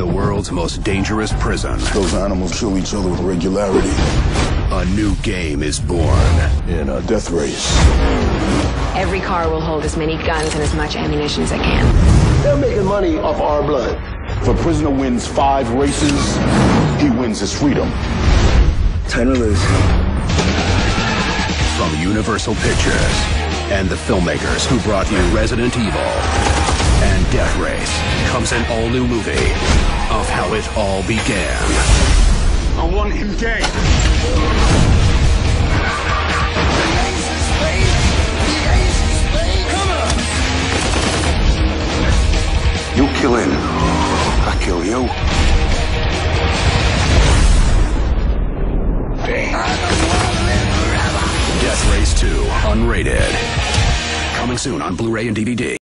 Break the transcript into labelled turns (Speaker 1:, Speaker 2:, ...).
Speaker 1: the world's most dangerous prison,
Speaker 2: Those animals kill each other with regularity
Speaker 1: a new game is born.
Speaker 2: in a death race.
Speaker 3: Every car will hold as many guns and as much ammunition as it can.
Speaker 4: They're making money off our blood.
Speaker 2: If a prisoner wins five races, he wins his freedom.
Speaker 4: Time to lose.
Speaker 1: From Universal Pictures and the filmmakers who brought you Resident Evil and Death Race comes an all-new movie of how it all began.
Speaker 5: I want him dead.
Speaker 4: You kill him. I kill you.
Speaker 1: Death Race 2, unrated. Coming soon on Blu-ray and DVD.